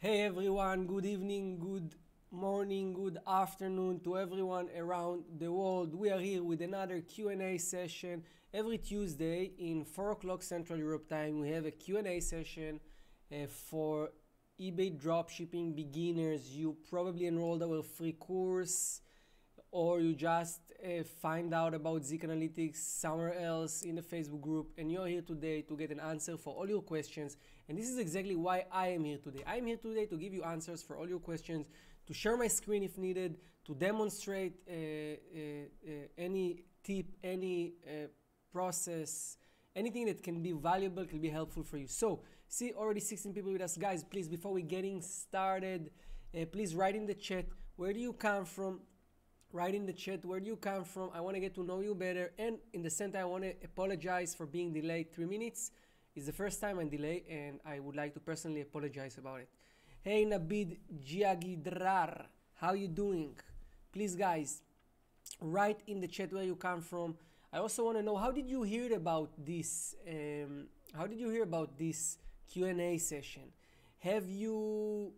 Hey everyone, good evening, good morning, good afternoon to everyone around the world. We are here with another Q&A session. Every Tuesday in 4 o'clock Central Europe time, we have a Q&A session uh, for eBay dropshipping beginners. You probably enrolled our free course or you just uh, find out about Zik Analytics somewhere else in the Facebook group and you're here today to get an answer for all your questions. And this is exactly why I am here today. I'm here today to give you answers for all your questions, to share my screen if needed, to demonstrate uh, uh, uh any tip, any uh, process, anything that can be valuable, can be helpful for you. So, see already 16 people with us. Guys, please, before we getting started, uh, please write in the chat, where do you come from? Write in the chat where you come from i want to get to know you better and in the center i want to apologize for being delayed three minutes. It's the first time i'm delayed and i would like to personally apologize about it. Hey nabid Jaigirdar how you doing? Please guys write in the chat where you come from. I also want to know how did you hear about this um, how did you hear about this q&a session? Have you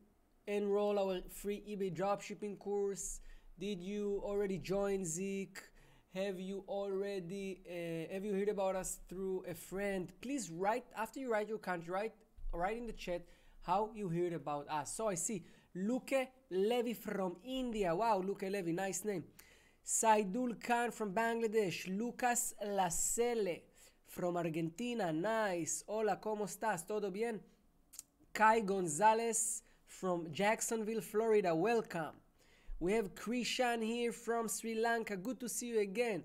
enrolled our free ebay dropshipping course did you already join Zik? Have you already uh, have you heard about us through a friend? Please write after you write your country, write write in the chat how you heard about us. So I see Luke Levy from India. Wow, Luke Levy, nice name. Saidul Khan from Bangladesh. Lucas Lacele from Argentina. Nice. Hola, ¿cómo estás? ¿Todo bien? Kai Gonzalez from Jacksonville, Florida. Welcome. We have Krishan here from Sri Lanka. Good to see you again.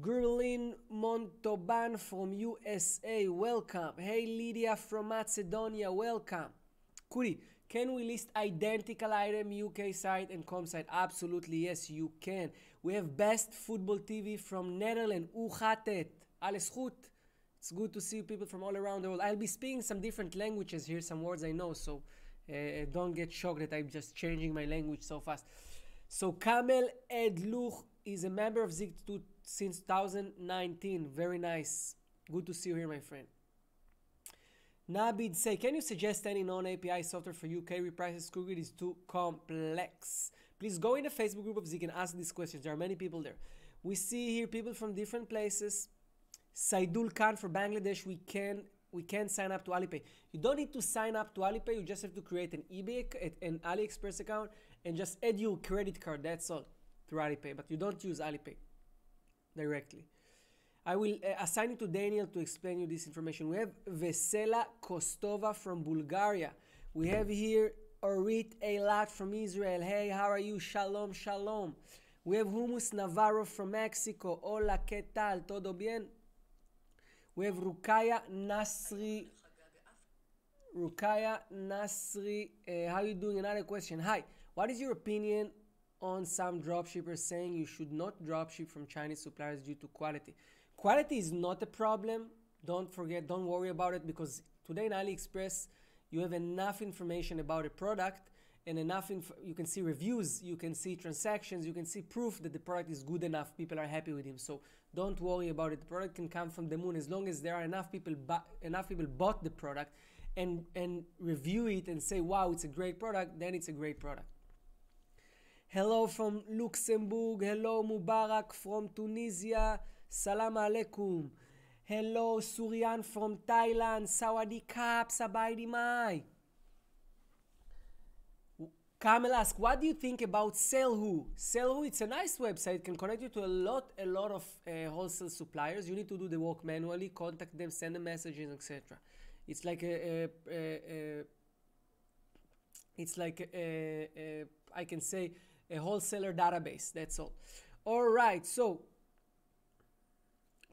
Gurlin Montoban from USA. Welcome. Hey, Lydia from Macedonia. Welcome. Kuri, can we list identical item UK site and com site? Absolutely, yes, you can. We have best football TV from Netherlands. Uhatet. Alles goed. It's good to see people from all around the world. I'll be speaking some different languages here, some words I know, so uh, don't get shocked that I'm just changing my language so fast. So Kamel Edluch is a member of Zik since 2019. Very nice. Good to see you here, my friend. Nabid say, can you suggest any non-API software for UK reprices? Google is too complex. Please go in the Facebook group of Zik and ask these questions. There are many people there. We see here people from different places. Saidul Khan for Bangladesh. We can we can sign up to Alipay. You don't need to sign up to Alipay. You just have to create an eBay, an AliExpress account, and just add your credit card. That's all through Alipay, but you don't use Alipay directly. I will uh, assign it to Daniel to explain you this information. We have Vesela Kostova from Bulgaria. We have here Orit Eilat from Israel. Hey, how are you? Shalom, shalom. We have Humus Navarro from Mexico. Hola, ¿qué tal? ¿Todo bien? We have Rukaya Nasri. Rukaya Nasri. Uh, how are you doing? Another question. Hi. What is your opinion on some dropshippers saying you should not dropship from Chinese suppliers due to quality? Quality is not a problem. Don't forget, don't worry about it because today in AliExpress, you have enough information about a product and enough you can see reviews, you can see transactions, you can see proof that the product is good enough, people are happy with him. So don't worry about it. The product can come from the moon as long as there are enough people enough people bought the product and and review it and say, "Wow, it's a great product," then it's a great product. Hello from Luxembourg. Hello Mubarak from Tunisia. Salam alaikum. Hello Surian from Thailand. Sawadee kap, sabaydi mai. Kamel ask, what do you think about SaleHoo? SaleHoo, it's a nice website. It can connect you to a lot, a lot of uh, wholesale suppliers. You need to do the work manually, contact them, send them messages, etc. It's like a, a, a, a it's like I can say a wholesaler database. That's all. All right. So,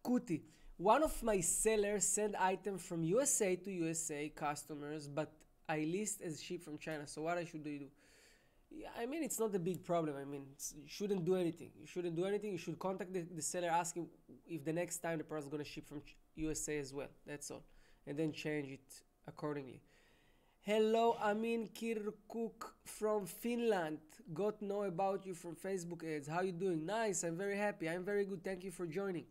Kuti, one of my sellers send item from USA to USA customers, but I list as ship from China. So what I should do? Yeah, I mean, it's not a big problem. I mean, you shouldn't do anything. You shouldn't do anything. You should contact the, the seller, ask him if the next time the product is going to ship from USA as well. That's all. And then change it accordingly. Hello, Amin Kirkuk from Finland. Got to know about you from Facebook ads. How you doing? Nice. I'm very happy. I'm very good. Thank you for joining.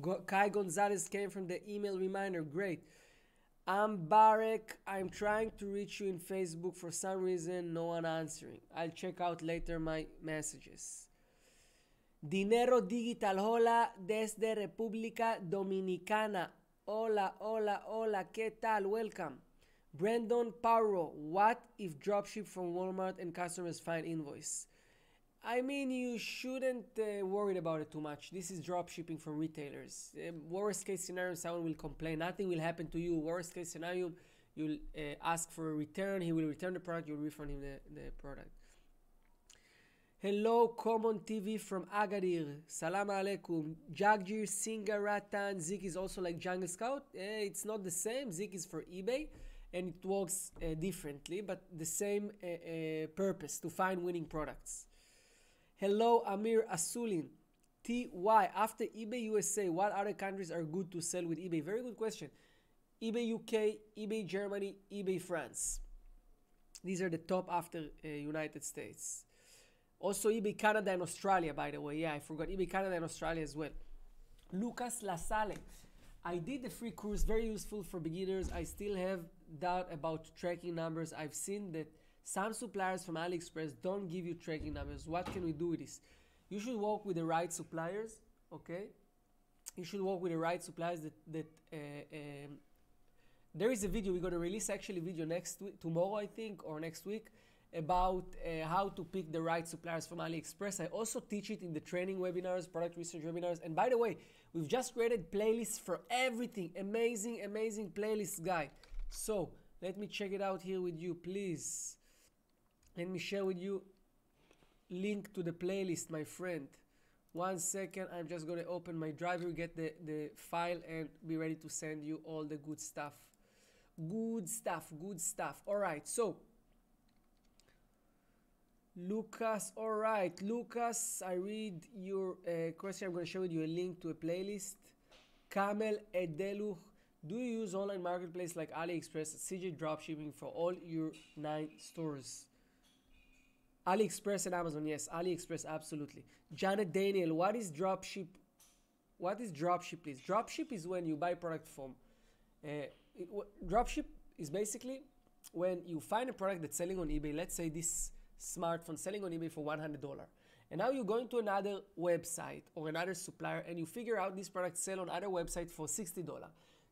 Go- Kai Gonzalez came from the email reminder. Great. I'm Barek. I'm trying to reach you in Facebook. For some reason, no one answering. I'll check out later my messages. Dinero Digital, hola desde República Dominicana. Hola, hola, hola, ¿qué tal? Welcome. Brandon Paro, what if dropship from Walmart and customers find invoice? I mean, you shouldn't uh, worry about it too much. This is dropshipping from retailers. Uh, worst case scenario, someone will complain. Nothing will happen to you. Worst case scenario, you'll uh, ask for a return. He will return the product. You'll refund him the, the product. Hello, Common TV from Agadir. Salam alaikum. Jagjir, Singaratan. Zik is also like Jungle Scout. Eh, it's not the same. Zik is for eBay and it works uh, differently, but the same uh, uh, purpose to find winning products. Hello, Amir Asulin. TY, after eBay USA, what other countries are good to sell with eBay? Very good question. eBay UK, eBay Germany, eBay France. These are the top after uh, United States. Also eBay Canada and Australia, by the way. Yeah, I forgot eBay Canada and Australia as well. Lucas Lasalle. I did the free course, very useful for beginners. I still have doubt about tracking numbers. I've seen that some suppliers from AliExpress don't give you tracking numbers. What can we do with this? You should work with the right suppliers, okay? You should work with the right suppliers that, that uh, um, there is a video, we're gonna release actually video next week, tomorrow I think, or next week, about uh, how to pick the right suppliers from AliExpress. I also teach it in the training webinars, product research webinars. And by the way, we've just created playlists for everything. Amazing, amazing playlists, guy. So let me check it out here with you, please. Let me share with you link to the playlist, my friend. One second, I'm just gonna open my driver, get the, the file and be ready to send you all the good stuff. Good stuff, good stuff. All right, so Lucas, all right, Lucas, I read your uh, question. I'm gonna share with you a link to a playlist. Kamel Edelu, do you use online marketplace like AliExpress, CJ dropshipping for all your nine stores? AliExpress and Amazon, yes. AliExpress, absolutely. Janet Daniel, what is dropship? What is dropship, please? Dropship is when you buy product from. Uh, dropship is basically when you find a product that's selling on eBay. Let's say this smartphone selling on eBay for $100. And now you're going to another website or another supplier and you figure out this product sell on other website for $60.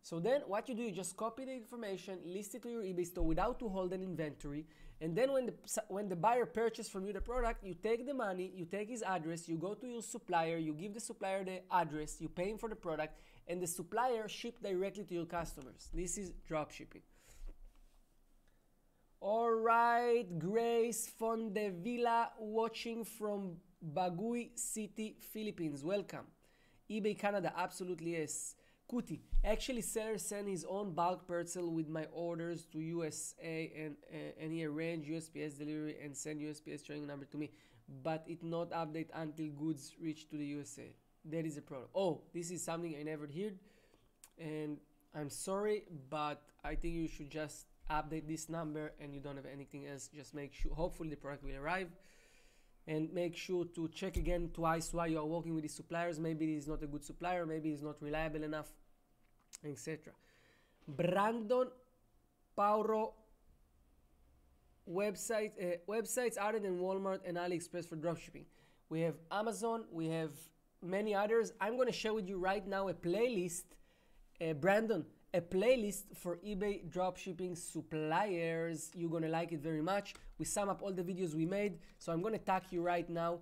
So then what you do, you just copy the information, list it to your eBay store without to hold an inventory. And then when the, when the buyer purchases from you the product, you take the money, you take his address, you go to your supplier, you give the supplier the address, you pay him for the product, and the supplier ship directly to your customers. This is drop shipping. All right, Grace Villa watching from Baguio City, Philippines. Welcome. eBay Canada, absolutely yes. Kuti, actually seller sent his own bulk parcel with my orders to USA and, uh, and he arranged USPS delivery and sent USPS tracking number to me, but it not update until goods reach to the USA. That is a problem. Oh, this is something I never heard and I'm sorry, but I think you should just update this number and you don't have anything else. Just make sure, hopefully the product will arrive and make sure to check again twice why you are working with these suppliers. Maybe it is not a good supplier, maybe it's not reliable enough, etc. Brandon Pauro website uh, websites other than Walmart and AliExpress for dropshipping. We have Amazon, we have many others. I'm going to share with you right now a playlist. Uh, Brandon, a playlist for eBay dropshipping suppliers. You're gonna like it very much. We sum up all the videos we made. So I'm gonna tag you right now.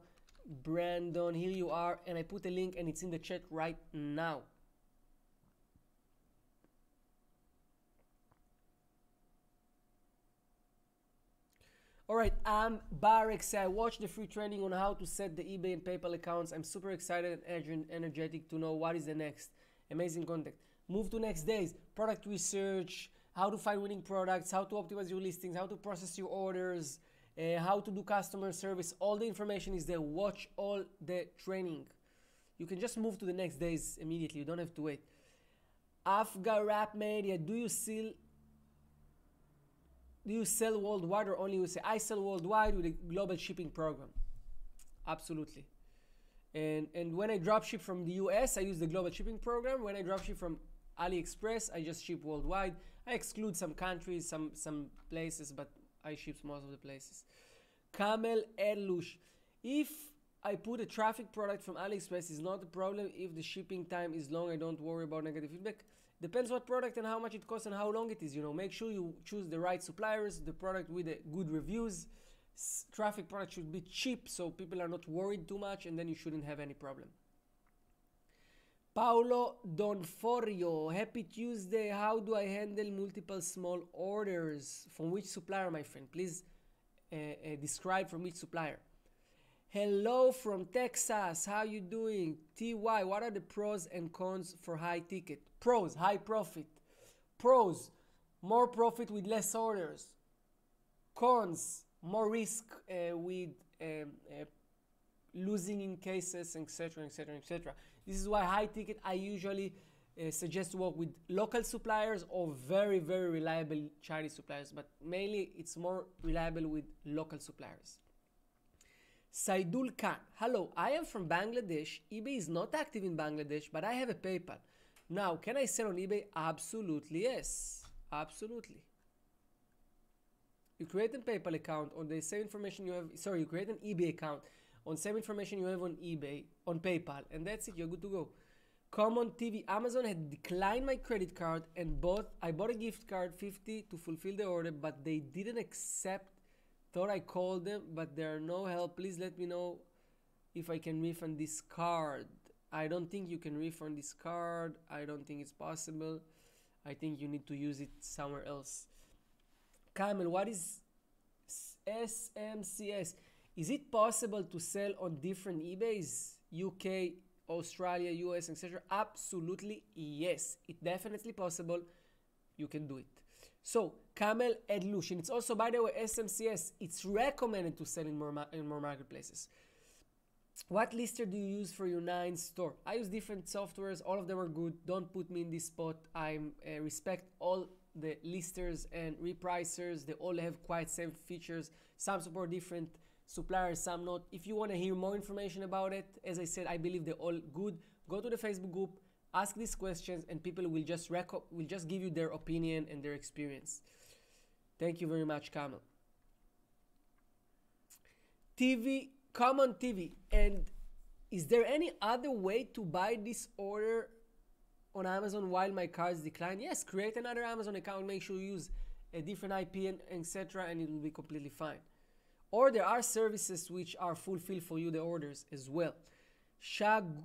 Brandon, here you are. And I put a link and it's in the chat right now. All right, I'm Barek. I watched the free training on how to set the eBay and PayPal accounts. I'm super excited and energetic to know what is the next. Amazing content. Move to next days. Product research how to find winning products how to optimize your listings how to process your orders uh, how to do customer service. All the information is there. Watch all the training. You can just move to the next days immediately. You don't have to wait. Afga rap media do you still do you sell worldwide or only you say i sell worldwide with a global shipping program absolutely and and when i drop ship from the us i use the global shipping program when i drop ship from AliExpress, I just ship worldwide. I exclude some countries, some some places, but I ship most of the places. Kamel Erlush. If I put a traffic product from AliExpress, is not a problem. If the shipping time is long, I don't worry about negative feedback. Depends what product and how much it costs and how long it is. You know, make sure you choose the right suppliers, the product with the good reviews. S- traffic product should be cheap so people are not worried too much, and then you shouldn't have any problem. Paulo Donforio, happy Tuesday. How do I handle multiple small orders? From which supplier, my friend? Please uh, uh, describe from which supplier. Hello from Texas. How you doing? TY, what are the pros and cons for high ticket? Pros, high profit. Pros, more profit with less orders. Cons, more risk uh, with um, uh, losing in cases, etc., etc., etc. This is why high ticket I usually uh, suggest to work with local suppliers or very, very reliable Chinese suppliers, but mainly it's more reliable with local suppliers. Saidul Khan, hello, I am from Bangladesh. eBay is not active in Bangladesh, but I have a PayPal. Now, can I sell on eBay? Absolutely, yes. Absolutely. You create a PayPal account on the same information you have, sorry, you create an eBay account on same information you have on eBay, on PayPal, and that's it, you're good to go. Common TV, Amazon had declined my credit card and bought, I bought a gift card 50 to fulfill the order, but they didn't accept. Thought I called them, but there are no help. Please let me know if I can refund this card. I don't think you can refund this card. I don't think it's possible. I think you need to use it somewhere else. Kamel, what is SMCS? Is it possible to sell on different eBays? UK, Australia, US, etc. Absolutely yes. It's definitely possible. You can do it. So, Kamel Edlution. It's also, by the way, SMCS. It's recommended to sell in more, in more marketplaces. What lister do you use for your nine store? I use different softwares. All of them are good. Don't put me in this spot. I uh, respect all the listers and repricers. They all have quite same features. Some support different suppliers, some not. If you want to hear more information about it, as I said, I believe they're all good. Go to the Facebook group, ask these questions, and people will just reco- will just give you their opinion and their experience. Thank you very much, Kamel. TV, common TV, and is there any other way to buy this order on Amazon while my cards decline? Yes, create another Amazon account. Make sure you use a different IP and etc., and it will be completely fine or there are services which are fulfilled for you the orders as well. Shag-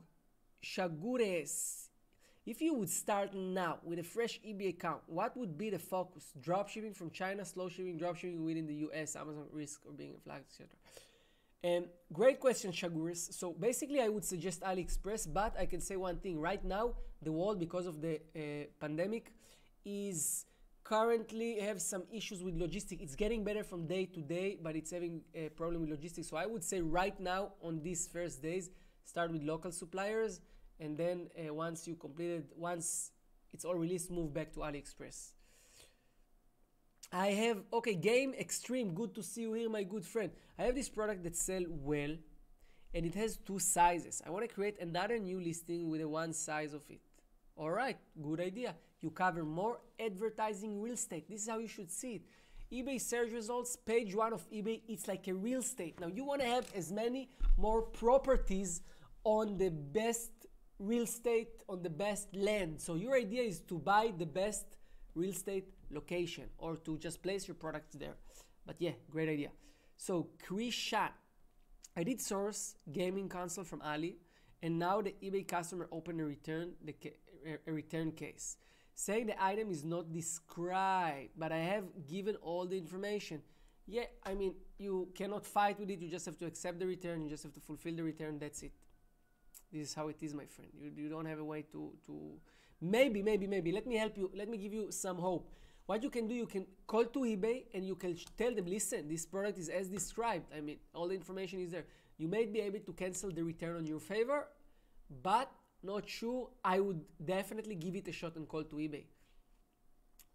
Shagures. If you would start now with a fresh eBay account, what would be the focus? Dropshipping from China, slow shipping, dropshipping within the US, Amazon risk or being flagged, etc. And great question, Shagures. So basically, I would suggest AliExpress, but I can say one thing. Right now, the world, because of the uh, pandemic, is currently have some issues with logistics. It's getting better from day to day, but it's having a problem with logistics. So I would say right now on these first days, start with local suppliers, and then uh, once you completed, once it's all released, move back to AliExpress. I have okay game extreme. Good to see you here, my good friend. I have this product that sell well, and it has two sizes. I want to create another new listing with a one size of it. All right, good idea. You cover more advertising real estate. This is how you should see it. eBay search results, page one of eBay, it's like a real estate. Now you want to have as many more properties on the best real estate, on the best land. So your idea is to buy the best real estate location or to just place your products there. But yeah, great idea. So Krishan, I did source gaming console from Ali, and now the eBay customer opened a return the a return case saying the item is not described, but I have given all the information. Yeah, I mean, you cannot fight with it, you just have to accept the return, you just have to fulfill the return, that's it. This is how it is, my friend. You, you don't have a way to, to. Maybe, maybe, maybe. Let me help you. Let me give you some hope. What you can do, you can call to eBay and you can tell them, listen, this product is as described. I mean, all the information is there. You may be able to cancel the return on your favor, but not sure, I would definitely give it a shot and call to eBay.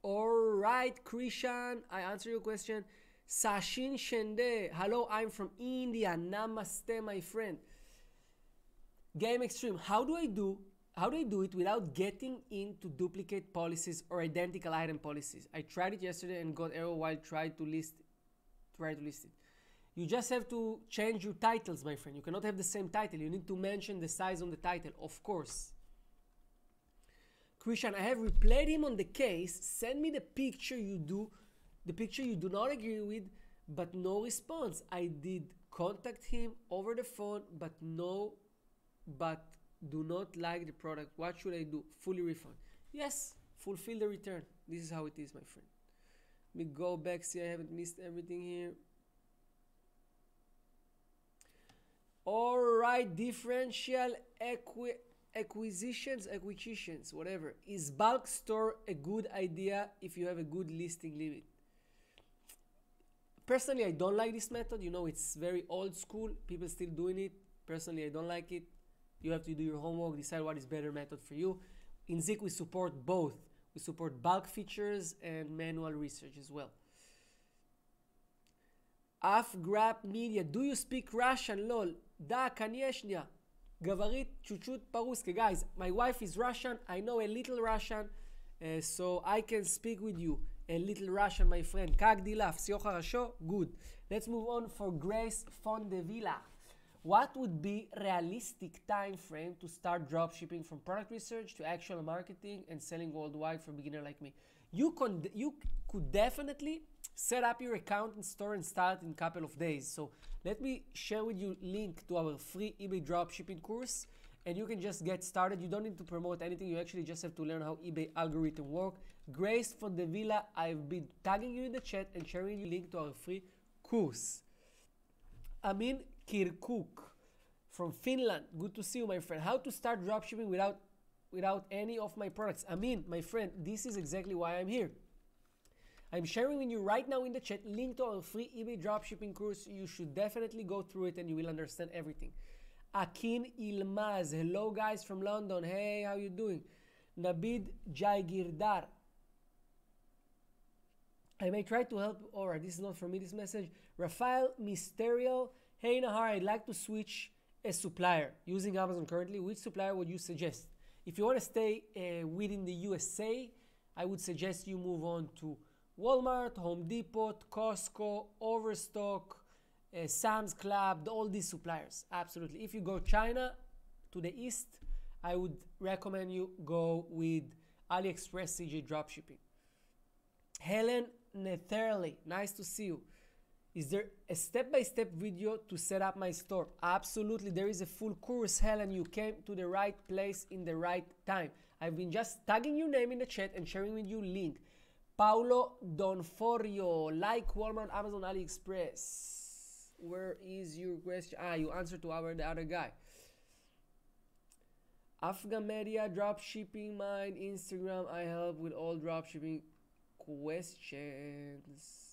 Alright, Krishan, I answer your question. Sachin Shende, hello, I'm from India. Namaste, my friend. Game Extreme, how do I do how do I do it without getting into duplicate policies or identical item policies? I tried it yesterday and got error while trying to list try to list it. You just have to change your titles, my friend. You cannot have the same title. You need to mention the size on the title, of course. Christian, I have replayed him on the case. Send me the picture you do, the picture you do not agree with, but no response. I did contact him over the phone, but no, but do not like the product. What should I do? Fully refund. Yes, fulfill the return. This is how it is, my friend. Let me go back, see I haven't missed everything here. All right, differential equi acquisitions, acquisitions, whatever. Is bulk store a good idea if you have a good listing limit? Personally, I don't like this method. You know, it's very old school. People still doing it. Personally, I don't like it. You have to do your homework, decide what is better method for you. In Zik, we support both. We support bulk features and manual research as well. Afgrap Media, do you speak Russian? Lol. Da конечно. Gavarit chuchut paruske. Guys, my wife is Russian. I know a little Russian. Uh, so I can speak with you a little Russian, my friend. Как дела? Good. Let's move on for Grace Fondevilla. What would be realistic time frame to start dropshipping from product research to actual marketing and selling worldwide for a beginner like me? You, con- you could definitely set up your account and store and start in a couple of days. So let me share with you link to our free eBay dropshipping course and you can just get started. You don't need to promote anything. You actually just have to learn how eBay algorithm work. Grace Fondevilla, I've been tagging you in the chat and sharing you link to our free course. Amin Kirkuk from Finland. Good to see you, my friend. How to start dropshipping without without any of my products. I mean, my friend, this is exactly why I'm here. I'm sharing with you right now in the chat link to our free eBay dropshipping course. You should definitely go through it and you will understand everything. Akin Ilmaz, hello guys from London. Hey, how you doing? Nabid Jaigirdar. I may try to help. Alright, this is not for me. This message. Rafael Mysterio. Hey Nahar, I'd like to switch a supplier using Amazon currently. Which supplier would you suggest? If you want to stay uh, within the USA, I would suggest you move on to Walmart, Home Depot, Costco, Overstock, uh, Sam's Club, all these suppliers. Absolutely. If you go China to the east, I would recommend you go with AliExpress CJ dropshipping. Helen Netherly, nice to see you. Is there a step-by-step video to set up my store? Absolutely, there is a full course, Helen. You came to the right place in the right time. I've been just tagging your name in the chat and sharing with you link. Paulo Donforio, like Walmart, Amazon, AliExpress. Where is your question? Ah, you answer to our the other guy. Afghan Media, dropshipping mine, Instagram. I help with all dropshipping questions.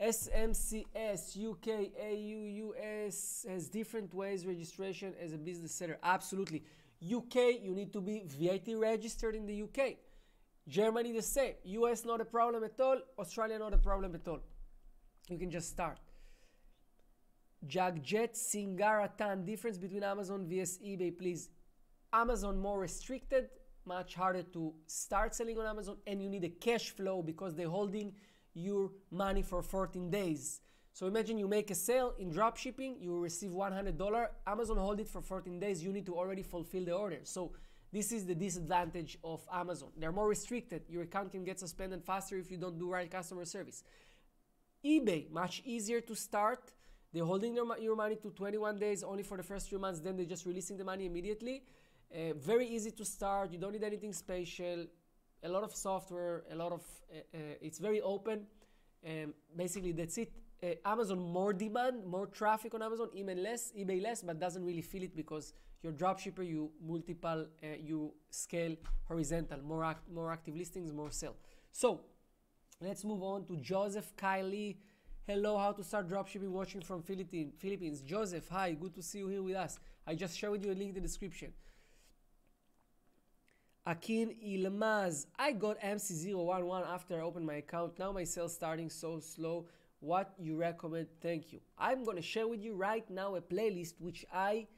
SMCS, UK, AU, US has different ways registration as a business seller. Absolutely. UK, you need to be VAT registered in the UK. Germany the same. US not a problem at all. Australia not a problem at all. You can just start. Jagjet Singaratan, difference between Amazon vs eBay, please. Amazon more restricted, much harder to start selling on Amazon, and you need a cash flow because they're holding your money for 14 days. So imagine you make a sale in drop shipping, you receive $100, Amazon hold it for 14 days, you need to already fulfill the order. So this is the disadvantage of Amazon. They're more restricted. Your account can get suspended faster if you don't do right customer service. eBay, much easier to start. They're holding their, your money to 21 days only for the first three months, then they're just releasing the money immediately. Uh, very easy to start. You don't need anything special. A lot of software, a lot of, uh, uh, it's very open. Um, basically, that's it. Uh, Amazon more demand, more traffic on Amazon, even less, eBay less, but doesn't really feel it because your dropshipper, you multiple, uh, you scale horizontal, more, act, more active listings, more sell. So let's move on to Joseph Kylie. Hello, how to start dropshipping watching from Philippines. Joseph, hi, good to see you here with us. I just shared with you a link in the description. Akin Ilmaz, I got MC011 after I opened my account. Now my sales starting so slow. What you recommend? Thank you. I'm gonna share with you right now a playlist which I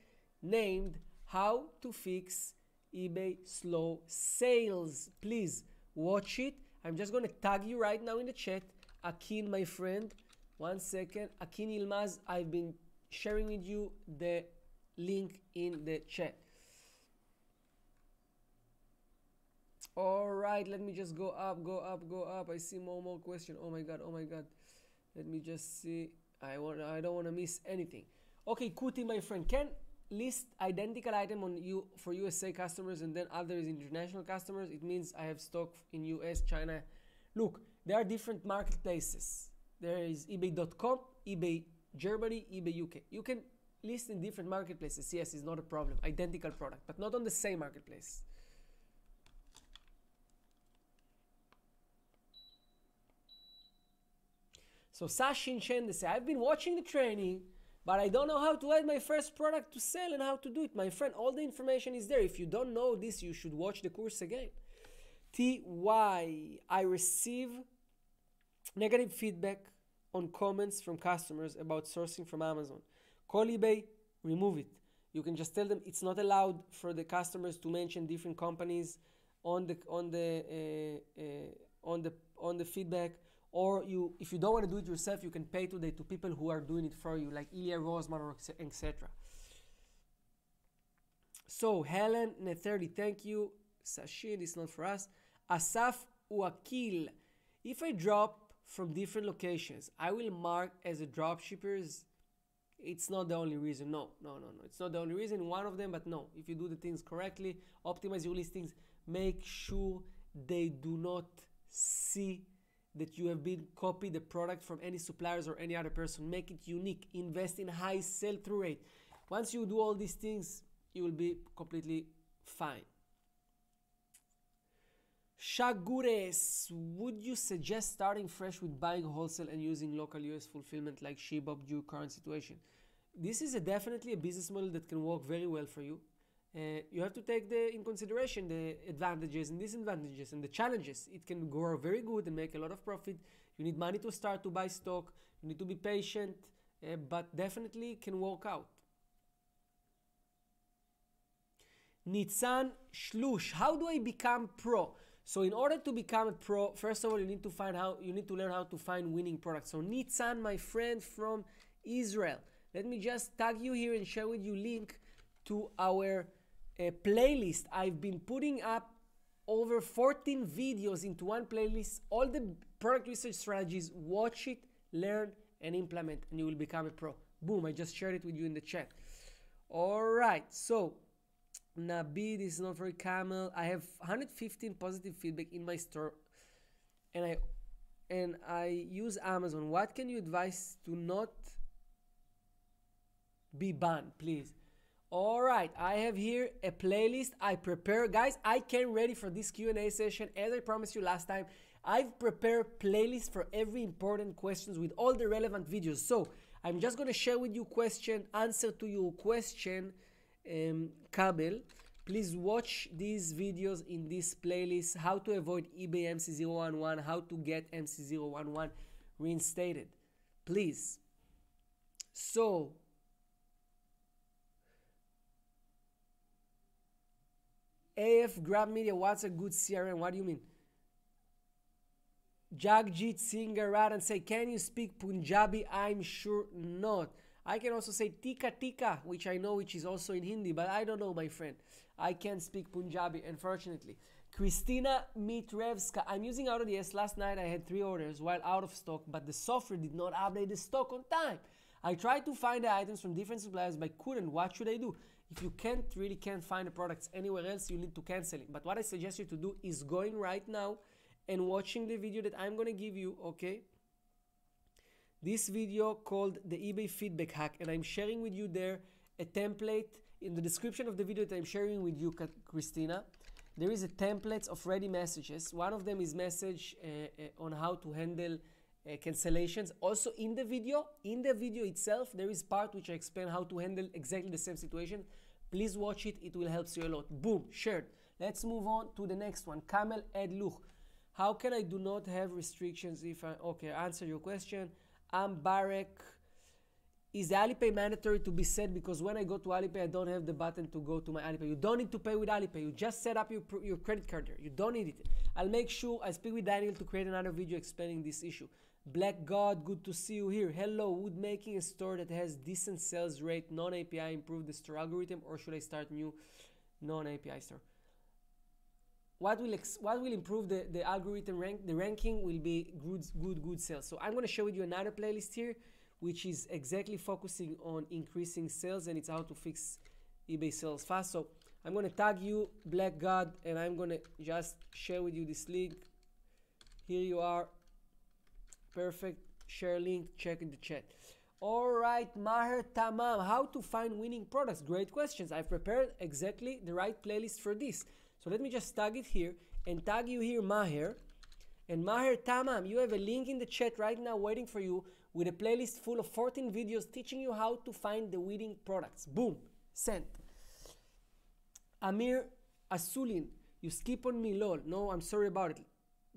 named How to Fix eBay slow sales. Please watch it. I'm just gonna tag you right now in the chat. Akin, my friend. One second. Akin Ilmaz, I've been sharing with you the link in the chat. All right, let me just go up, go up, go up. I see more, more question. Oh my God, oh my God. Let me just see. I want, I don't want to miss anything. Okay, Kuti, my friend, can list identical item on you for USA customers and then others international customers. It means I have stock in US, China. Look, there are different marketplaces. There is eBay.com, eBay Germany, eBay UK. You can list in different marketplaces. Yes, it's not a problem. Identical product, but not on the same marketplace. So Sachin Chen, they say, I've been watching the training, but I don't know how to add my first product to sell and how to do it. My friend, all the information is there. If you don't know this, you should watch the course again. TY, I receive negative feedback on comments from customers about sourcing from Amazon. Call eBay, remove it. You can just tell them it's not allowed for the customers to mention different companies on the on the uh, uh, on the on the feedback or you if you don't want to do it yourself you can pay today to people who are doing it for you like Ilya Rosman or etc so Helen Netherly thank you. Sachin is not for us. Asaf Uakil if I drop from different locations I will mark as a drop shippers it's not the only reason. No no no no. It's not the only reason. One of them but no. If you do the things correctly optimize your listings make sure they do not see that you have been copied the product from any suppliers or any other person. Make it unique. Invest in high sell-through rate. Once you do all these things, you will be completely fine. Shagures, would you suggest starting fresh with buying wholesale and using local US fulfillment like ShipBob due current situation? This is a definitely a business model that can work very well for you uh, you have to take the, in consideration the advantages and disadvantages and the challenges. It can grow very good and make a lot of profit. You need money to start to buy stock. You need to be patient, uh, but definitely can work out. Nitzan Shlush, how do I become pro? So in order to become a pro, first of all, you need to find how you need to learn how to find winning products. So Nitzan, my friend from Israel, let me just tag you here and share with you link to our a playlist. I've been putting up over 14 videos into one playlist, all the product research strategies. Watch it, learn, and implement, and you will become a pro. Boom, I just shared it with you in the chat. All right, so Nabi, this is not for camel. I have 115 positive feedback in my store, and I and I use Amazon. What can you advise to not be banned, please? All right, I have here a playlist I prepare. Guys, I came ready for this Q&A session. As I promised you last time, I've prepared playlists for every important questions with all the relevant videos. So I'm just going to share with you question, answer to your question, um, Kabel. Please watch these videos in this playlist, how to avoid eBay MC011, how to get MC011 reinstated. Please. So AF Grab Media, what's a good CRM? What do you mean? Jagjit Singh and say, can you speak Punjabi? I'm sure not. I can also say Tika Tika, which I know which is also in Hindi, but I don't know, my friend. I can't speak Punjabi, unfortunately. Christina Mitrevska. I'm using AutoDS. Last night I had three orders while out of stock, but the software did not update the stock on time. I tried to find the items from different suppliers, but couldn't. What should I do? If you can't really can't find the products anywhere else, you need to cancel it. But what I suggest you to do is going right now and watching the video that I'm going to give you, okay? This video called the eBay feedback hack and I'm sharing with you there a template in the description of the video that I'm sharing with you, Christina. There is a template of ready messages. One of them is message uh, uh, on how to handle uh, cancellations. Also in the video, in the video itself, there is part which I explain how to handle exactly the same situation. Please watch it, it will help you a lot. Boom, shared. Let's move on to the next one. Kamel Edluch. How can I do not have restrictions if I, okay, answer your question. I'm Barek. is Alipay mandatory to be set because when I go to Alipay, I don't have the button to go to my Alipay. You don't need to pay with Alipay. You just set up your, your credit card there. You don't need it. I'll make sure I speak with Daniel to create another video explaining this issue. Black God, good to see you here. Hello, would making a store that has decent sales rate, non-API improve the store algorithm or should I start new non-API store? What will what will improve the, the algorithm rank? The ranking will be good, good, good sales. So I'm going to show with you another playlist here, which is exactly focusing on increasing sales and it's how to fix eBay sales fast. So I'm going to tag you, Black God, and I'm going to just share with you this link. Here you are Perfect. Share link, check in the chat. All right, Maher Tamam, how to find winning products? Great questions. I've prepared exactly the right playlist for this. So let me just tag it here and tag you here, Maher. And Maher Tamam, you have a link in the chat right now waiting for you with a playlist full of 14 videos teaching you how to find the winning products. Boom, sent. Amir Asulin, you skip on me, lol. No, I'm sorry about it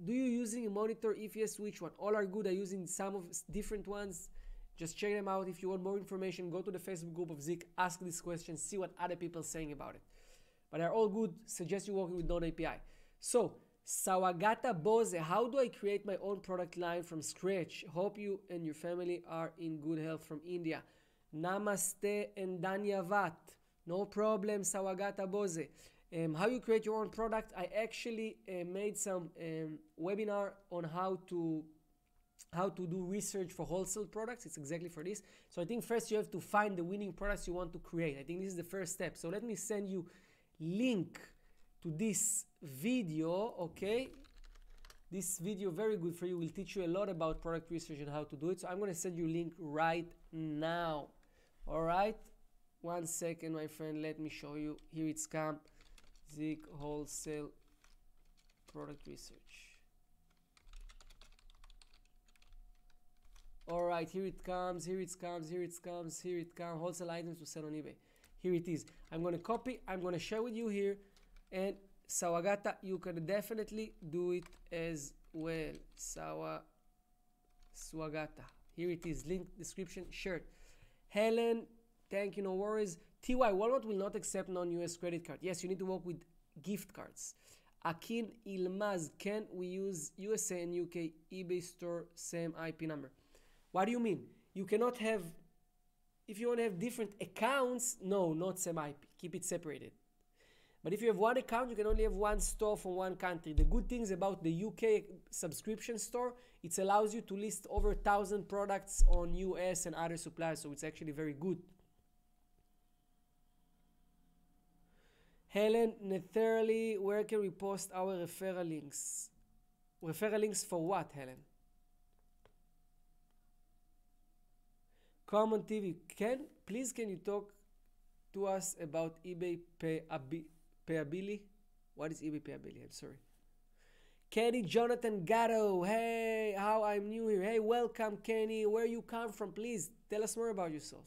do you using a monitor? If yes which one? All are good. I using some of different ones. Just check them out. If you want more information go to the facebook group of zik ask this question, see what other people saying about it. But they're all good. Suggest you working with non-api so sawagata bose how do i create my own product line from scratch? Hope you and your family are in good health from india. Namaste and danyavat no problem sawagata bose um, how you create your own product. I actually uh, made some um, webinar on how to how to do research for wholesale products. It's exactly for this. So I think first you have to find the winning products you want to create. I think this is the first step. So let me send you link to this video, okay? This video very good for you. Will teach you a lot about product research and how to do it. So I'm going to send you link right now. All right? One second, my friend. Let me show you. Here it's come. Zik wholesale product research. All right, here it comes, here it comes, here it comes, here it comes. Wholesale items to sell on eBay. Here it is. I'm going to copy, I'm going to share with you here. And Sawagata, you can definitely do it as well. Sawa Swagata. Here it is. Link description, shirt. Helen, thank you, no worries. TY, Walmart will not accept non-US credit card. Yes, you need to work with gift cards. Akin Ilmaz, can we use USA and UK eBay store same IP number? What do you mean? You cannot have, if you want to have different accounts, no, not same IP. Keep it separated. But if you have one account, you can only have one store from one country. The good things about the UK subscription store, it allows you to list over a thousand products on US and other suppliers, so it's actually very good Helen Netherly, where can we post our referral links? Referral links for what, Helen? Common TV, can please can you talk to us about eBay pay, payability? What is eBay payability? I'm sorry. Kenny Jonathan Gatto, hey, how I'm new here. Hey, welcome, Kenny. Where you come from? Please tell us more about yourself.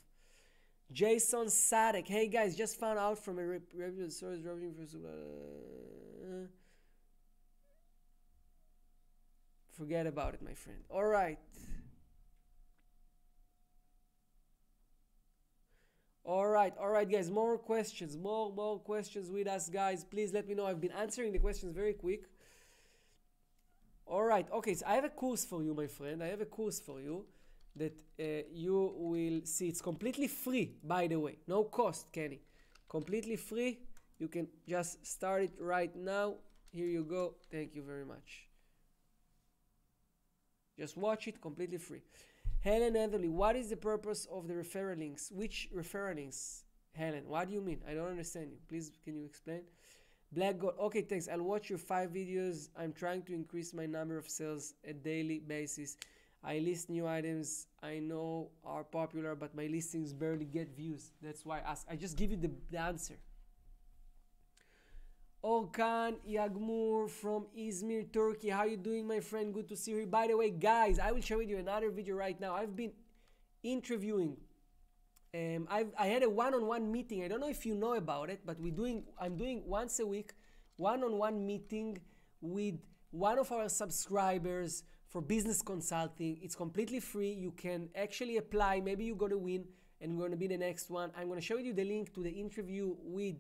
Jason Sadek. Hey guys, just found out from a reputable source revenue for uh, forget about it, my friend. All right. All right, all right, guys. More questions, more more questions with us, guys. Please let me know. I've been answering the questions very quick. All right, okay. So I have a course for you, my friend. I have a course for you that uh, you will see. It's completely free, by the way. No cost, Kenny. Completely free. You can just start it right now. Here you go. Thank you very much. Just watch it completely free. Helen Anthony, what is the purpose of the referral links? Which referral links? Helen, what do you mean? I don't understand you. Please, can you explain? Black God, okay, thanks. I'll watch your five videos. I'm trying to increase my number of sales a daily basis. I list new items I know are popular, but my listings barely get views. That's why I ask. I just give you the, the answer. Okan Yagmur from Izmir, Turkey. How you doing, my friend? Good to see you. By the way, guys, I will share with you another video right now. I've been interviewing. Um, I've, I had a one-on-one meeting. I don't know if you know about it, but we're doing. I'm doing once a week, one-on-one meeting with one of our subscribers for business consulting. It's completely free. You can actually apply. Maybe you're going to win and we're gonna be the next one. I'm gonna show you the link to the interview with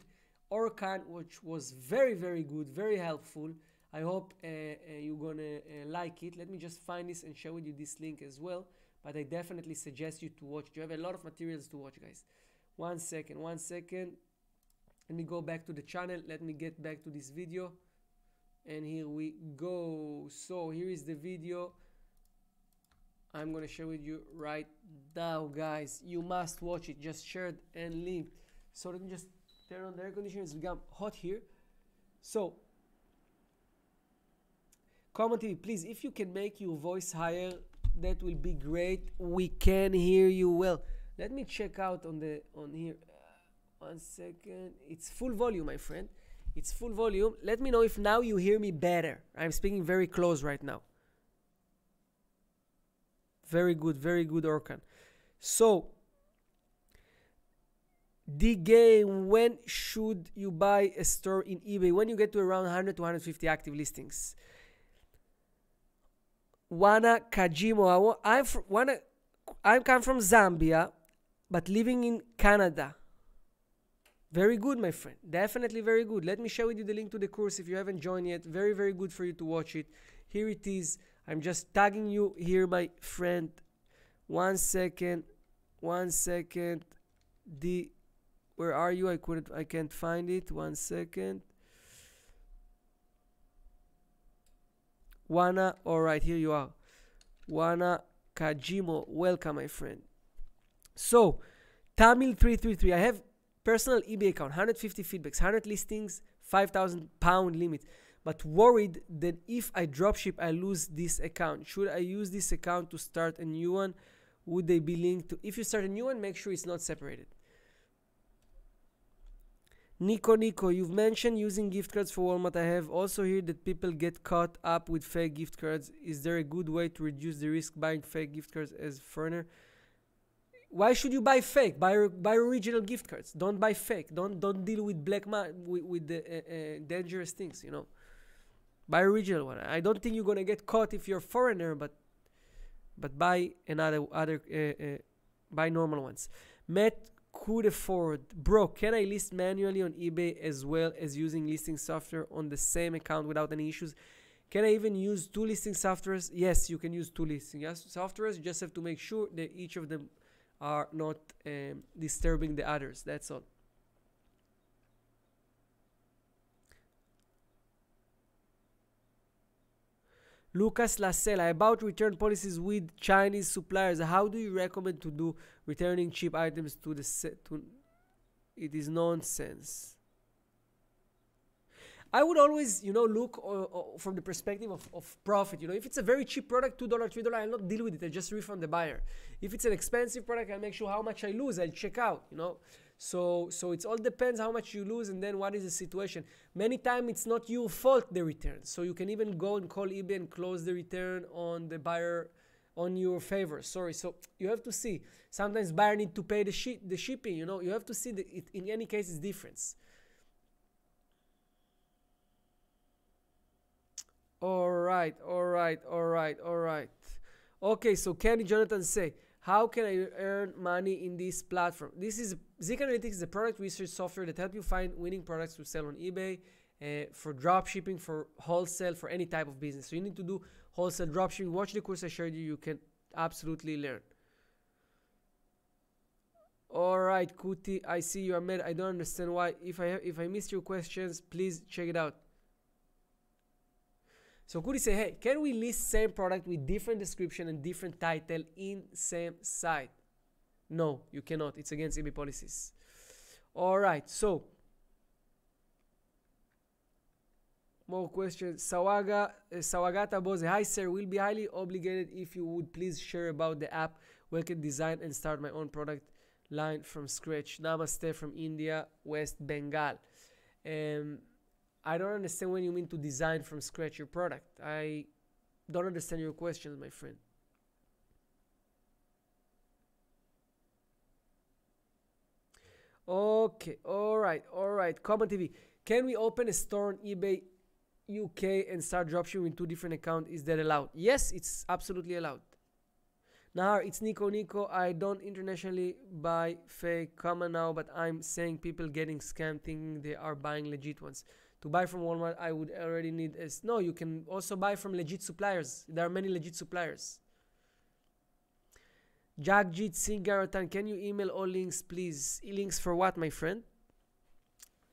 Orkan, which was very, very good, very helpful. I hope uh, uh, you're gonna uh, like it. Let me just find this and show with you this link as well. But I definitely suggest you to watch. You have a lot of materials to watch, guys. One second, one second. Let me go back to the channel. Let me get back to this video. And here we go. So here is the video. I'm gonna share with you right now, guys. You must watch it. Just share it and link. So let me just turn on the air conditioner. It's become hot here. So Comment please, if you can make your voice higher, that will be great. We can hear you well. Let me check out on the on here. Uh, one second. It's full volume, my friend. It's full volume. Let me know if now you hear me better. I'm speaking very close right now. Very good, very good, Orkan. So, the game, when should you buy a store in eBay? When you get to around 100 to 150 active listings. Wana Kajimo. I'm from Wana. I come from Zambia, but living in Canada. Very good, my friend. Definitely very good. Let me share with you the link to the course if you haven't joined yet. Very, very good for you to watch it. Here it is. I'm just tagging you here, my friend. One second. One second. The where are you? I couldn't I can't find it. One second. Wana, all right, here you are. Wana Kajimo, welcome, my friend. So, Tamil333, I have personal eBay account, 150 feedbacks, 100 listings, 5,000 pound limit. But worried that if I dropship, I lose this account. Should I use this account to start a new one? Would they be linked to? If you start a new one, make sure it's not separated. Nico Nico, you've mentioned using gift cards for Walmart. I have also heard that people get caught up with fake gift cards. Is there a good way to reduce the risk buying fake gift cards as foreigner? Why should you buy fake? Buy buy original gift cards. Don't buy fake. Don't don't deal with black ma- with, with the uh, uh, dangerous things. You know, buy original one. I don't think you're gonna get caught if you're a foreigner, but but buy another other uh, buy normal ones. Matt could afford. Bro, can I list manually on eBay as well as using listing software on the same account without any issues? Can I even use two listing softwares? Yes, you can use two listing softwares. You just have to make sure that each of them are not um, disturbing the others. That's all. Lucas Lacela, about return policies with Chinese suppliers. How do you recommend to do returning cheap items to the set? To, it is nonsense. I would always, you know, look uh, uh, from the perspective of, of profit. You know, if it's a very cheap product, two dollar, three dollar, I'll not deal with it. I just refund the buyer. If it's an expensive product, I'll make sure how much I lose. I'll check out. You know, so so it all depends how much you lose and then what is the situation. Many times it's not your fault the return. So you can even go and call eBay and close the return on the buyer on your favor. Sorry. So you have to see. Sometimes buyer need to pay the shi- the shipping. You know, you have to see that it, in any case it's difference. All right, all right, all right, all right. Okay, so Kenny Jonathan say how can I earn money in this platform? This is Zik Analytics a product research software that help you find winning products to sell on eBay uh, for drop shipping, for wholesale, for any type of business. So you need to do wholesale drop shipping. Watch the course I showed you. You can absolutely learn. All right, Kuti, I see you are mad. I don't understand why. If I have, if I missed your questions, please check it out. So could you say, hey, can we list same product with different description and different title in same site? No, you cannot. It's against eBay policies. All right, so more questions. Sawaga, uh, Sawagata Bose. Hi, sir. Will be highly obligated if you would please share about the app where I can design and start my own product line from scratch. Namaste from India, West Bengal. Um, I don't understand when you mean to design from scratch your product. I don't understand your question, my friend. Okay, all right, all right. Common TV. Can we open a store on eBay UK and start dropshipping with two different accounts? Is that allowed? Yes, it's absolutely allowed. Now it's Nico Nico. I don't internationally buy fake common now, but I'm saying people getting scammed thinking they are buying legit ones. To buy from Walmart, I would already need a. No, you can also buy from legit suppliers. There are many legit suppliers. Jagjit Singh Garatan, can you email all links, please? Links for what, my friend?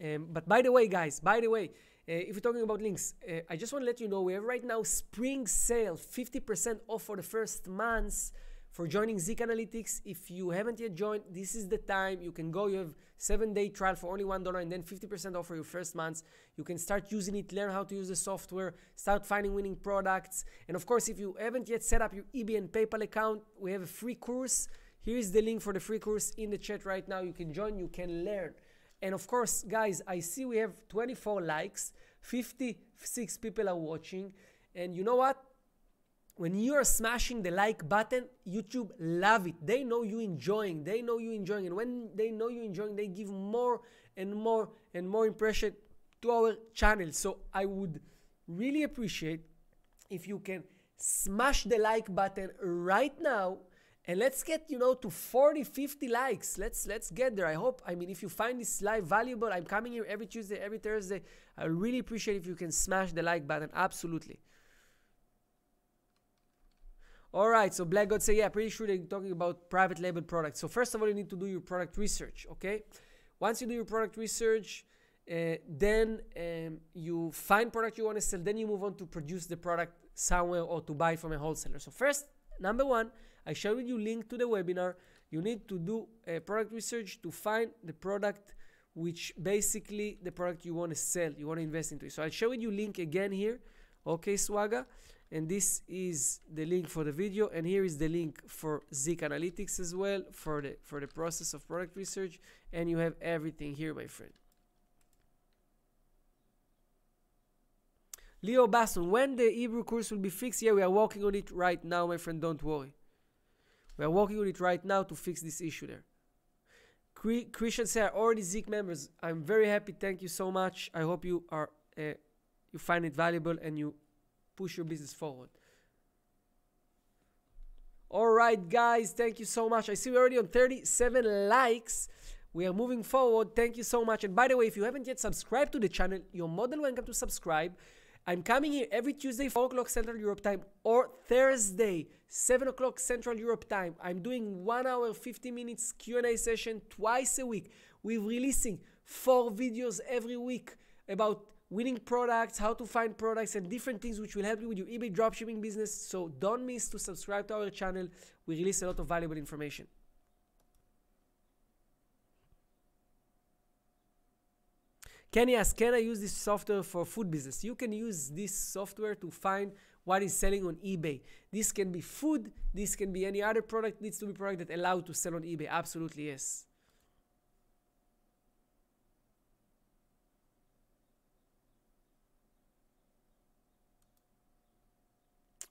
Um, but by the way, guys, by the way, uh, if you're talking about links, uh, I just want to let you know we have right now spring sale, 50% off for the first months for joining Zik Analytics. If you haven't yet joined, this is the time. You can go. You have seven day trial for only one dollar, and then 50% off for your first months. You can start using it, learn how to use the software, start finding winning products. And of course, if you haven't yet set up your eBay and PayPal account, we have a free course. Here is the link for the free course in the chat right now. You can join. You can learn. And of course, guys, I see we have 24 likes, 56 people are watching. And you know what? When you are smashing the like button, YouTube love it. They know you enjoying. They know you enjoying. And when they know you enjoying, they give more and more and more impression to our channel. So I would really appreciate if you can smash the like button right now and let's get you know to 40 50 likes let's let's get there i hope i mean if you find this live valuable i'm coming here every tuesday every thursday i really appreciate if you can smash the like button absolutely all right so black god say yeah pretty sure they're talking about private label products so first of all you need to do your product research okay once you do your product research uh, then um, you find product you want to sell then you move on to produce the product somewhere or to buy from a wholesaler so first number one I showed you link to the webinar. You need to do a product research to find the product which basically the product you want to sell, you want to invest into. So I showed you link again here. Okay, Swaga. And this is the link for the video. And here is the link for Zik Analytics as well for the for the process of product research. And you have everything here, my friend. Leo Basson, when the Hebrew course will be fixed? Yeah, we are working on it right now, my friend. Don't worry. We are working on it right now to fix this issue there. Christian said, already Zik members. I'm very happy. Thank you so much. I hope you are uh, you find it valuable and you push your business forward. All right, guys. Thank you so much. I see we're already on 37 likes. We are moving forward. Thank you so much. And by the way, if you haven't yet subscribed to the channel, you're more than welcome to subscribe. I'm coming here every Tuesday, 4 o'clock Central Europe time, or Thursday, 7 o'clock Central Europe time. I'm doing 1 hour, 50 minutes Q&A session twice a week. We're releasing four videos every week about winning products, how to find products, and different things which will help you with your eBay dropshipping business. So don't miss to subscribe to our channel. We release a lot of valuable information. Kenny asks, can I use this software for food business? You can use this software to find what is selling on eBay. This can be food, this can be any other product, needs to be product that allowed to sell on eBay. Absolutely, yes.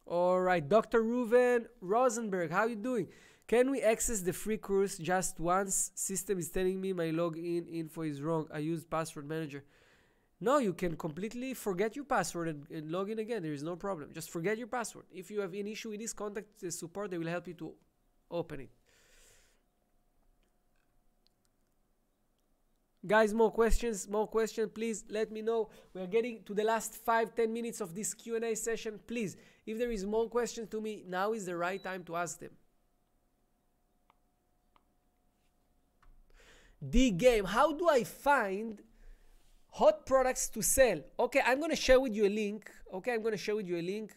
All right, Dr. Ruven Rosenberg, how you doing? Can we access the free course just once? System is telling me my login info is wrong. I used password manager. No, you can completely forget your password and, and, log in again. There is no problem. Just forget your password. If you have an issue with this, contact the support. They will help you to open it. Guys, more questions, more questions, please let me know. We are getting to the last five, ten minutes of this Q&A session. Please, if there is more questions to me, now is the right time to ask them. D game. How do I find hot products to sell? Okay, I'm gonna share with you a link. Okay, I'm gonna share with you a link,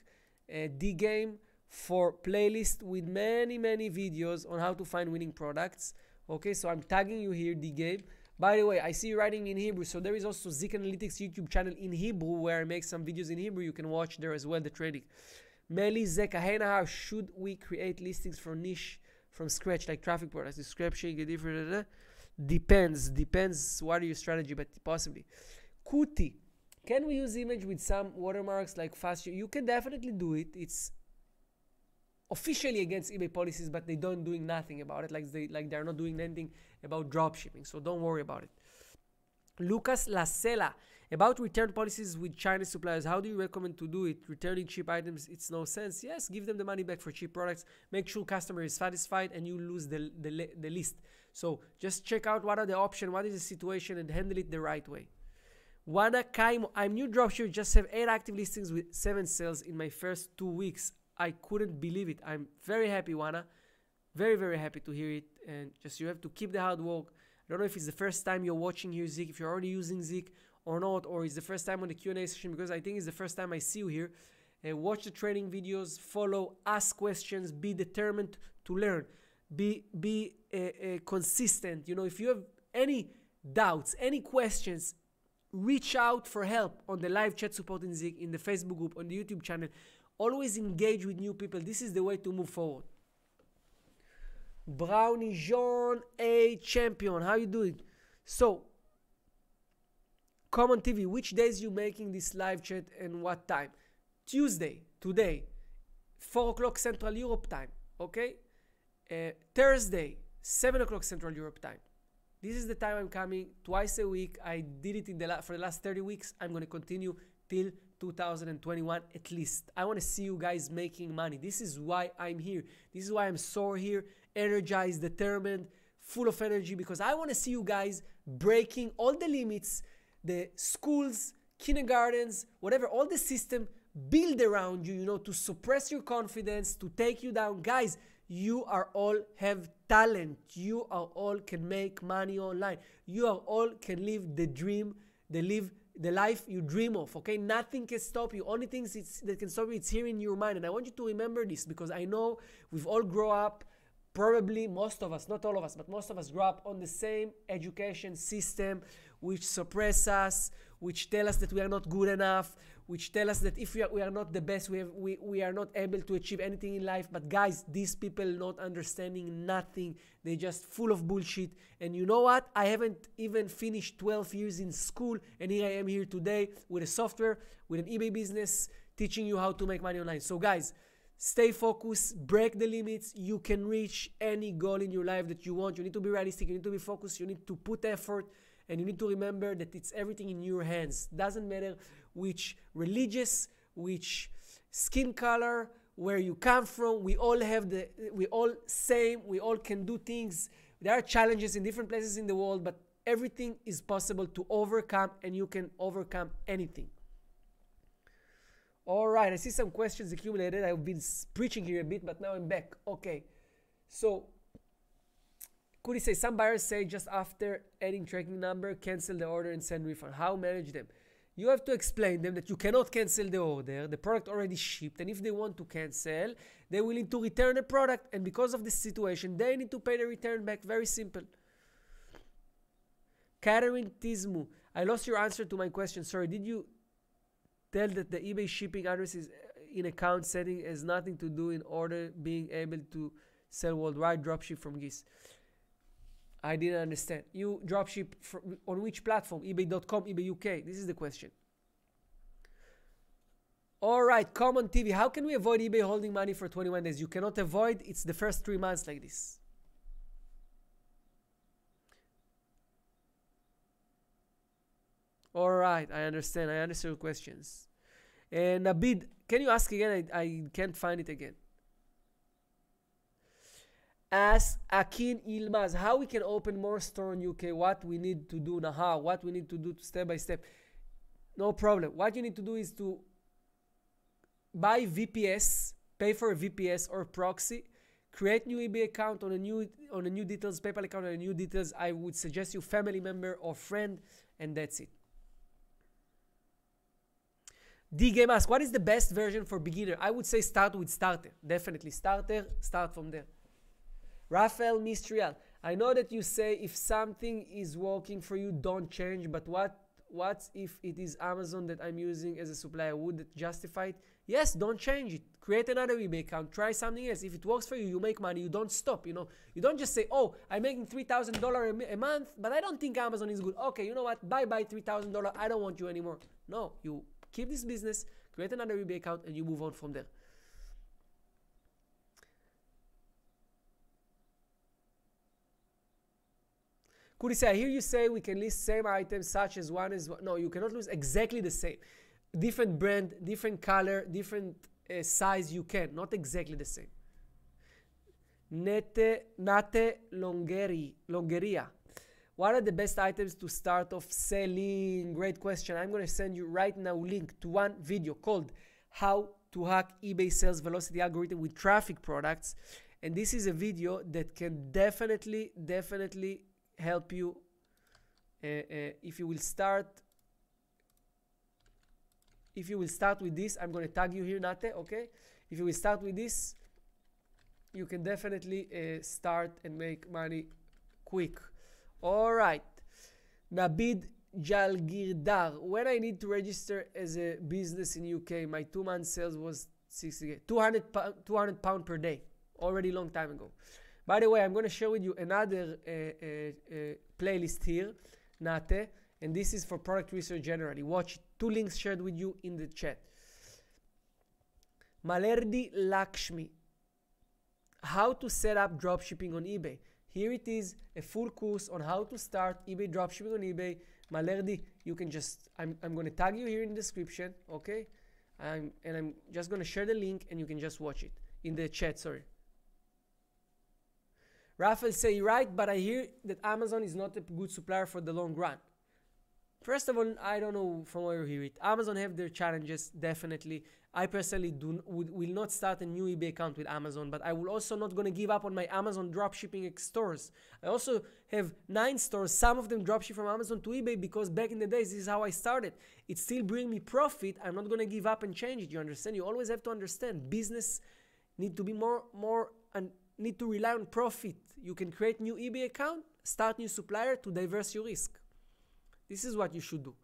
uh, D game for playlist with many many videos on how to find winning products. Okay, so I'm tagging you here, D game. By the way, I see you writing in Hebrew, so there is also Zik Analytics YouTube channel in Hebrew where I make some videos in Hebrew. You can watch there as well the trading. Meli Zeka, hey how should we create listings for niche from scratch like traffic products, description, different. Depends. Depends what are your strategy, but possibly. Kuti. Can we use image with some watermarks like fast? You can definitely do it. It's officially against eBay policies, but they don't doing nothing about it. Like they like they're not doing anything about drop shipping. So don't worry about it. Lucas Lacela. About return policies with Chinese suppliers, how do you recommend to do it? Returning cheap items, it's no sense. Yes, give them the money back for cheap products. Make sure customer is satisfied and you lose the, the, the list. So just check out what are the options, what is the situation, and handle it the right way. Wana Kaimo, I'm new dropshipper, just have 8 active listings with 7 sales in my first 2 weeks. I couldn't believe it. I'm very happy, Wana. Very, very happy to hear it. And just you have to keep the hard work. I don't know if it's the first time you're watching here, Zik, if you're already using Zik or not, or it's the first time on the Q&A session because I think it's the first time I see you here. Uh, watch the training videos, follow, ask questions, be determined to learn, be be uh, uh, consistent. You know, if you have any doubts, any questions, reach out for help on the live chat support in Zik, in the Facebook group, on the YouTube channel. Always engage with new people. This is the way to move forward. Brownie John A champion. How you doing? So Common TV, which days you making this live chat and what time? Tuesday, today, 4 o'clock Central Europe time, okay? Uh, Thursday, 7 o'clock Central Europe time. This is the time I'm coming twice a week. I did it in the for the last 30 weeks. I'm going to continue till 2021 at least. I want to see you guys making money. This is why I'm here. This is why I'm so here, energized, determined, full of energy because I want to see you guys breaking all the limits the schools, kindergartens, whatever, all the system build around you, you know, to suppress your confidence, to take you down. Guys, you are all have talent. You are all can make money online. You are all can live the dream, the live the life you dream of. Okay, nothing can stop you. Only things that can stop you it's here in your mind. And I want you to remember this because I know we've all grow up. Probably most of us, not all of us, but most of us grow up on the same education system which suppress us, which tell us that we are not good enough, which tell us that if we are, we are not the best, we, have, we, we are not able to achieve anything in life. But guys, these people not understanding nothing. They just full of bullshit. And you know what? I haven't even finished 12 years in school, and here I am here today with a software, with an eBay business, teaching you how to make money online. So guys, stay focused, break the limits. You can reach any goal in your life that you want. You need to be realistic, you need to be focused, you need to put effort and you need to remember that it's everything in your hands. Doesn't matter which religious which skin color where you come from we all have the we all same we all can do things. There are challenges in different places in the world but everything is possible to overcome and you can overcome anything. All right i see some questions accumulated. I've been preaching here a bit but now i'm back. Okay so could he say some buyers say just after adding tracking number, cancel the order and send refund? How manage them? You have to explain them that you cannot cancel the order. The product already shipped, and if they want to cancel, they will need to return the product. And because of the situation, they need to pay the return back. Very simple. Catherine Tismu, I lost your answer to my question. Sorry, did you tell that the eBay shipping address is uh, in account setting has nothing to do in order being able to sell worldwide dropship from GIS? I didn't understand. You dropship on which platform? eBay.com, eBay UK? This is the question. All right, Common TV. How can we avoid eBay holding money for 21 days? You cannot avoid. It's the first three months like this. All right, I understand. I understand your questions. And Abid, can you ask again? I, I can't find it again. Ask Akin Ilmaz how we can open more store in UK, what we need to do now, how, what we need to do step by step. No problem. What you need to do is to buy VPS, pay for a VPS or proxy, create new eBay account on a new on a new details, PayPal account on a new details. I would suggest you family member or friend, and that's it. D game ask, what is the best version for beginner? I would say start with starter. Definitely starter, start from there. Rafael Mistrial, I know that you say if something is working for you, don't change, but what what if it is Amazon that I'm using as a supplier? Would it justify it? Yes, don't change it. Create another eBay account. Try something else. If it works for you, you make money. You don't stop. You know, you don't just say, "Oh, I'm making three thousand dollar a month, but I don't think Amazon is good." Okay, you know what? Bye bye, three thousand dollar. I don't want you anymore. No, you keep this business, create another eBay account, and you move on from there. Say, I hear you say we can list same items such as one is no, you cannot lose exactly the same. Different brand, different color, different uh, size you can, not exactly the same. Nete, Nate Longeri, Longeria. What are the best items to start off selling? Great question. I'm going to send you right now link to one video called How to Hack eBay Sales Velocity Algorithm with Traffic Products. And this is a video that can definitely, definitely help you uh, uh, if you will start if you will start with this i'm going to tag you here nate okay? If you will start with this you can definitely uh, start and make money quick. All right. Nabid Jaigirdar. When i need to register as a business in uk my two month sales was 60 200 200 pound per day. Already long time ago by the way, I'm going to share with you another uh, uh, uh, playlist here, Nate, and this is for product research generally. Watch two links shared with you in the chat. Malerdi Lakshmi, how to set up dropshipping on eBay. Here it is, a full course on how to start eBay dropshipping on eBay. Malerdi, you can just, I'm, I'm going to tag you here in the description, okay? I'm, and I'm just going to share the link and you can just watch it in the chat, sorry. Raphael say, right, but I hear that Amazon is not a good supplier for the long run. First of all, I don't know from where you hear it. Amazon have their challenges, definitely. I personally do would, will not start a new eBay account with Amazon, but I will also not to give up on my Amazon dropshipping stores. I also have nine stores, some of them dropship from Amazon to eBay because back in the days, this is how I started. It still bring me profit. I'm not going to give up and change it. You understand? You always have to understand business need to be more more and need to rely on profit you can create new eBay account, start new supplier to diverse your risk. This is what you should do.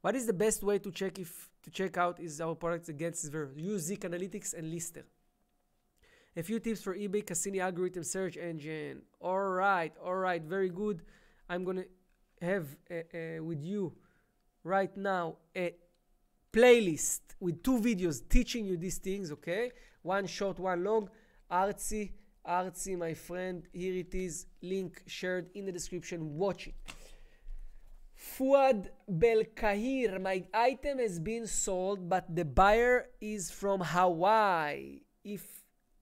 What is the best way to check if to check out is our products against VeRO? Use Zik Analytics and Lister. A few tips for eBay Cassini algorithm search engine. All right, all right, very good. I'm gonna have uh, uh, with you right now a playlist with two videos teaching you these things. Okay, one short, one long. Artsy Artsy, my friend. Here it is. Link shared in the description. Watch it. Fuad Belkhair, my item has been sold, but the buyer is from Hawaii. If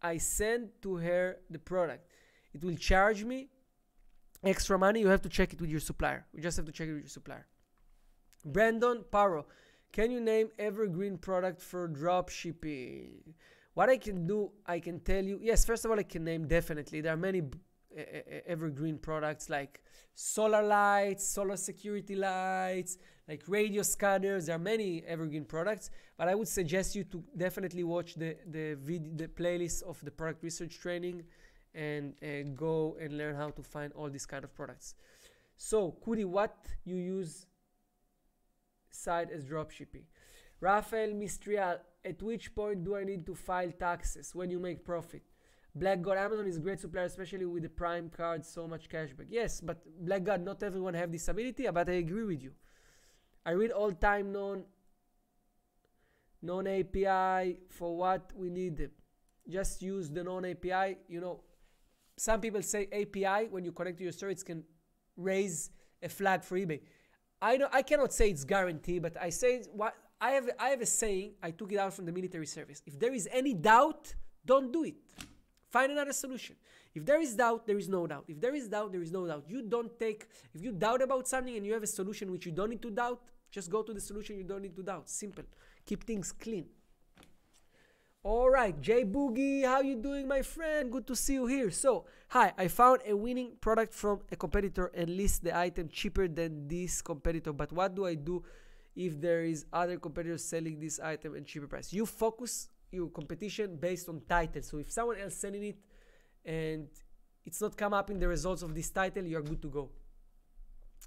I send to her the product, it will charge me extra money. You have to check it with your supplier. You just have to check it with your supplier. Brandon Paro, can you name evergreen product for drop shipping? What I can do, I can tell you, yes, first of all, I can name definitely. There are many evergreen products like solar lights, solar security lights, like radio scanners. There are many evergreen products, but I would suggest you to definitely watch the the video, the playlist of the product research training, and uh, go and learn how to find all these kind of products. So, Kudi, what you use side as dropshipping? Rafael Mistrial, at which point do I need to file taxes when you make profit? Black God, Amazon is a great supplier, especially with the Prime card, so much cashback. Yes, but Black God, not everyone have this ability, but I agree with you. I read all time non non API for what we need. Just use the non API. You know, some people say API when you connect to your it can raise a flag for eBay. I know I cannot say it's guaranteed, but I say what I have, I have a saying, I took it out from the military service. If there is any doubt, don't do it. Find another solution. If there is doubt, there is no doubt. If there is doubt, there is no doubt. You don't take, if you doubt about something and you have a solution which you don't need to doubt, just go to the solution you don't need to doubt. Simple. Keep things clean. All right, Jay Boogie, how you doing, my friend? Good to see you here. So, hi, I found a winning product from a competitor and list the item cheaper than this competitor. But what do I do if there is other competitors selling this item at cheaper price. You focus your competition based on title. So if someone else selling it and it's not come up in the results of this title, you're good to go.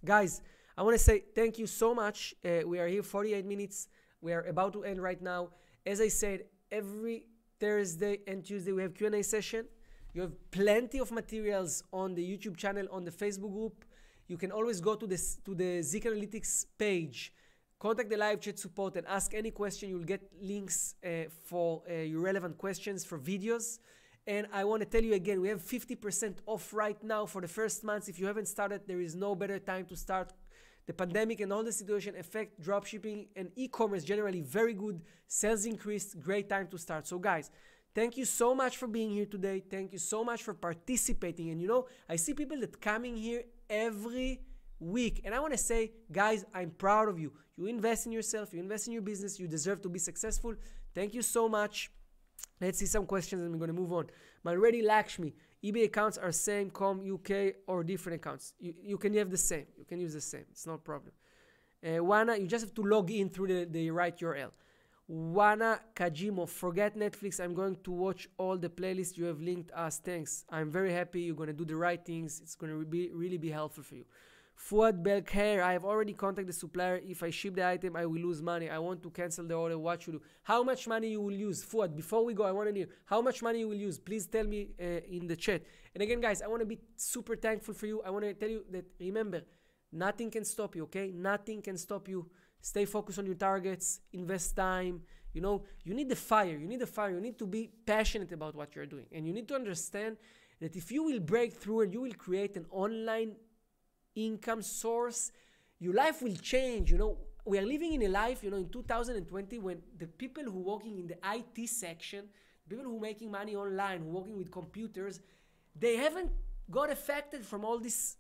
Guys, I want to say thank you so much. Uh, we are here 48 minutes. We are about to end right now. As I said, every Thursday and Tuesday we have Q&A session. You have plenty of materials on the YouTube channel, on the Facebook group. You can always go to this to the Zik Analytics page Contact the live chat support and ask any question. You'll get links uh, for uh, your relevant questions for videos. And I want to tell you again, we have 50% off right now for the first months. If you haven't started, there is no better time to start. The pandemic and all the situation affect dropshipping and e-commerce generally very good. Sales increased, great time to start. So guys, thank you so much for being here today. Thank you so much for participating. And you know, I see people that coming here every week. And I want to say, guys, I'm proud of you. You invest in yourself, you invest in your business, you deserve to be successful. Thank you so much. Let's see some questions and we're going to move on. Malready Lakshmi, eBay accounts are same com UK or different accounts. You, you can have the same. You can use the same. It's no problem. Uh, Wana, you just have to log in through the, the right URL. Wana Kajimo, forget Netflix. I'm going to watch all the playlists you have linked us. Thanks. I'm very happy. You're going to do the right things. It's going to be really be helpful for you. Fuad Belkhair, I have already contacted the supplier. If I ship the item, I will lose money. I want to cancel the order. What should do? How much money you will use? Fuad, before we go, I want to know how much money you will use. Please tell me uh, in the chat. And again, guys, I want to be super thankful for you. I want to tell you that remember, nothing can stop you, okay? Nothing can stop you. Stay focused on your targets, invest time. You know, you need the fire. You need the fire. You need to be passionate about what you're doing. And you need to understand that if you will break through and you will create an online income source, your life will change. You know, we are living in a life, you know, in 2020 when the people who working in the IT section, people who making money online, who working with computers, they haven't got affected from all this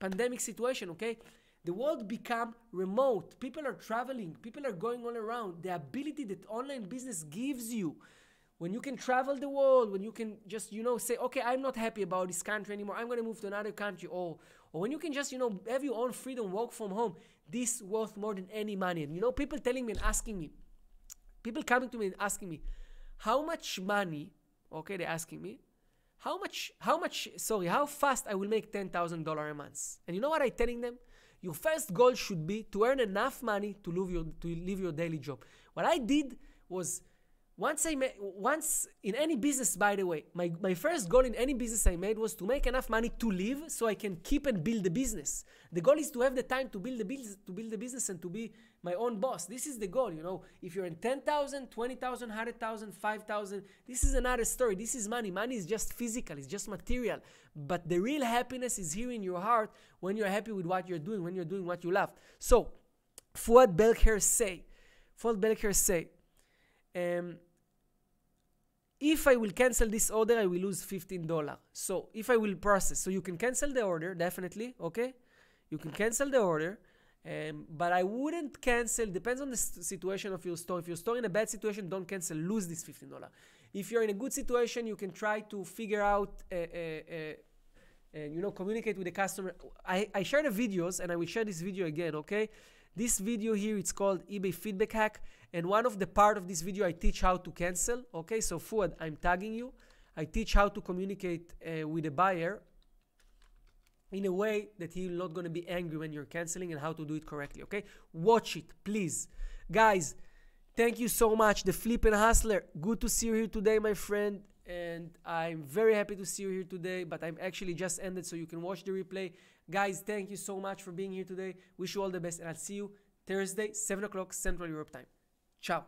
pandemic situation, okay? The world become remote. People are traveling. People are going all around. The ability that online business gives you when you can travel the world, when you can just, you know, say, okay, I'm not happy about this country anymore, I'm gonna move to another country, or or when you can just, you know, have your own freedom, work from home, this worth more than any money. And you know, people telling me and asking me, people coming to me and asking me, how much money, okay, they're asking me, how much, how much, sorry, how fast I will make $10,000 a month. And you know what I'm telling them? Your first goal should be to earn enough money to live your, to live your daily job. What I did was once I made, once in any business, by the way, my, my first goal in any business I made was to make enough money to live so I can keep and build the business. The goal is to have the time to build the business, to build the business and to be my own boss. This is the goal, you know. If you're in 10,000, 20,000, 100,000, 5,000, this is another story. This is money. Money is just physical, it's just material. But the real happiness is here in your heart when you're happy with what you're doing, when you're doing what you love. So, Fuad Belkhair say, Fuad Belkhair say, um, if I will cancel this order, I will lose $15. So if I will process, so you can cancel the order, definitely, okay? You can cancel the order, um, but I wouldn't cancel, depends on the situation of your store. If your store in a bad situation, don't cancel, lose this $15. If you're in a good situation, you can try to figure out, uh, uh, uh, and you know, communicate with the customer. I, I share the videos, and I will share this video again, okay? This video here, it's called eBay Feedback Hack. And one of the part of this video, I teach how to cancel. Okay, so Fuad, I'm tagging you. I teach how to communicate uh, with a buyer in a way that he's not going to be angry when you're canceling and how to do it correctly. Okay, watch it, please. Guys, thank you so much. The Flip and Hustler, good to see you here today, my friend. And I'm very happy to see you here today, but I'm actually just ended so you can watch the replay. Guys, thank you so much for being here today. Wish you all the best, and I'll see you Thursday, 7 o'clock Central Europe time. Ciao.